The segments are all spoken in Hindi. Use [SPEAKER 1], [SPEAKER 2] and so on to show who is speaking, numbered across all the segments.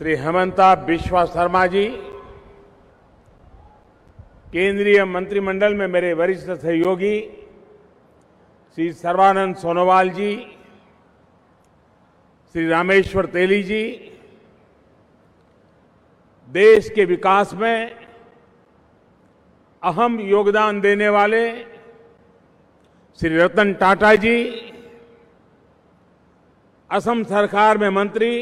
[SPEAKER 1] श्री हेमंता बिश्वा शर्मा जी, केंद्रीय मंत्रिमंडल में मेरे वरिष्ठ सहयोगी श्री सर्वानंद सोनोवाल जी, श्री रामेश्वर तेली जी, देश के विकास में अहम योगदान देने वाले श्री रतन टाटा जी, असम सरकार में मंत्री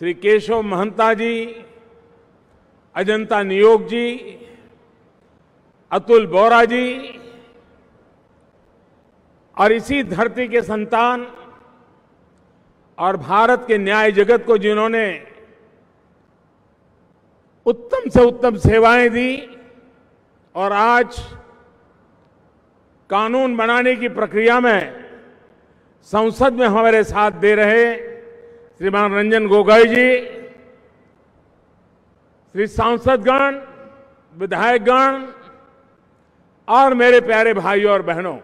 [SPEAKER 1] श्री केशव महंता जी, अजंता नियोग जी, अतुल बोरा जी और इसी धरती के संतान और भारत के न्याय जगत को जिन्होंने उत्तम से उत्तम सेवाएँ दी और आज कानून बनाने की प्रक्रिया में संसद में हमारे साथ दे रहे श्रीमान रंजन गोगोई जी, श्री सांसदगण, विधायकगण, और मेरे प्यारे भाइयों और बहनों,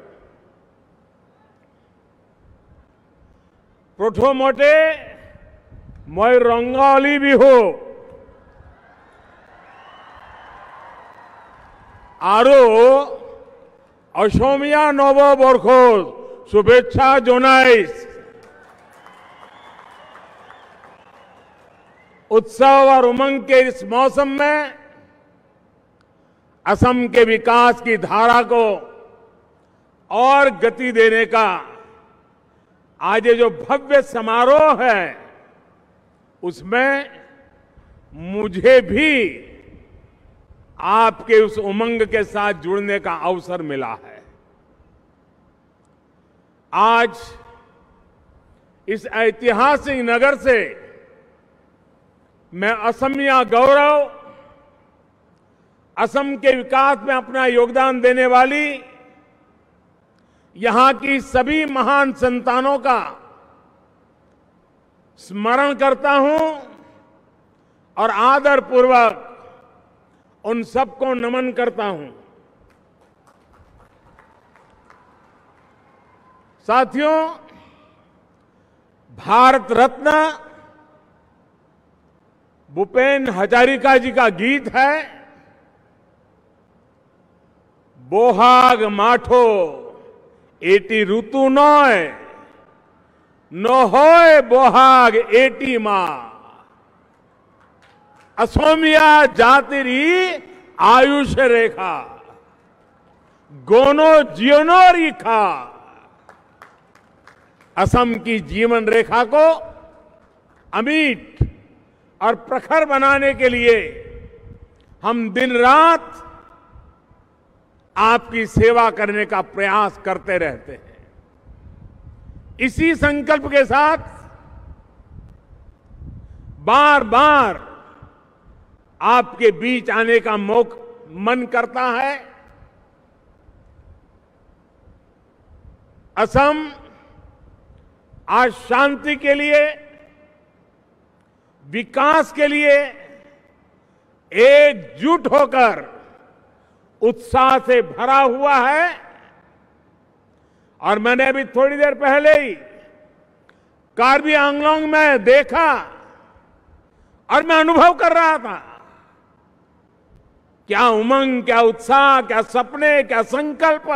[SPEAKER 1] प्रोठो मोटे, मैं रंगाली भी हो। आरो, असमिया नव बर्ष शुभेच्छा जोनाइस। उत्सव और उमंग के इस मौसम में, असम के विकास की धारा को और गति देने का आज ये जो भव्य समारोह है, उसमें मुझे भी आपके उस उमंग के साथ जुड़ने का अवसर मिला है। आज इस ऐतिहासिक नगर से मैं असमिया गौरव असम के विकास में अपना योगदान देने वाली यहाँ की सभी महान संतानों का स्मरण करता हूँ और आदर पूर्वक उन सबको नमन करता हूँ। साथियों, भारत रत्न भूपेन हजारिका जी का गीत है, बोहाग माठो, एटी ऋतु नय न होय बोहाग एटी माँ। असोमिया जातिरी आयुष रेखा, गोनो जियोनो रेखा। असम की जीवन रेखा को अमिट और प्रखर बनाने के लिए हम दिन रात आपकी सेवा करने का प्रयास करते रहते हैं। इसी संकल्प के साथ बार बार आपके बीच आने का मौका मन करता है। असम आज शांति के लिए विकास के लिए एकजुट होकर उत्साह से भरा हुआ है। और मैंने अभी थोड़ी देर पहले ही कार्बी आंगलोंग में देखा और मैं अनुभव कर रहा था। क्या उमंग, क्या उत्साह, क्या सपने, क्या संकल्प।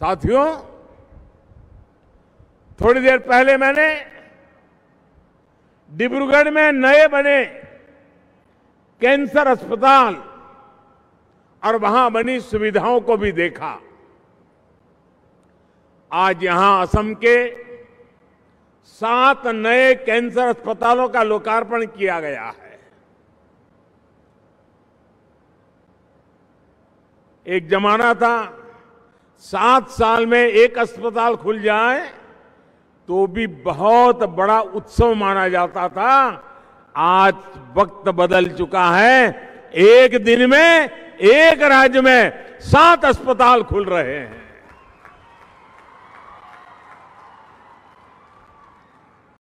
[SPEAKER 1] साथियों, थोड़ी देर पहले मैंने डिब्रूगढ़ में नए बने कैंसर अस्पताल और वहाँ बनी सुविधाओं को भी देखा। आज यहाँ असम के सात नए कैंसर अस्पतालों का लोकार्पण किया गया है। एक जमाना था, सात साल में एक अस्पताल खुल जाए तो भी बहुत बड़ा उत्सव माना जाता था। आज वक्त बदल चुका है। एक दिन में, एक राज्य में सात अस्पताल खुल रहे हैं।